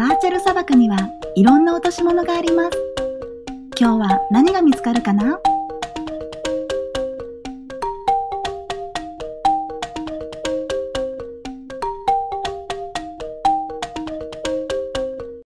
バーチャル砂漠にはいろんな落とし物があります。今日は何が見つかるかな？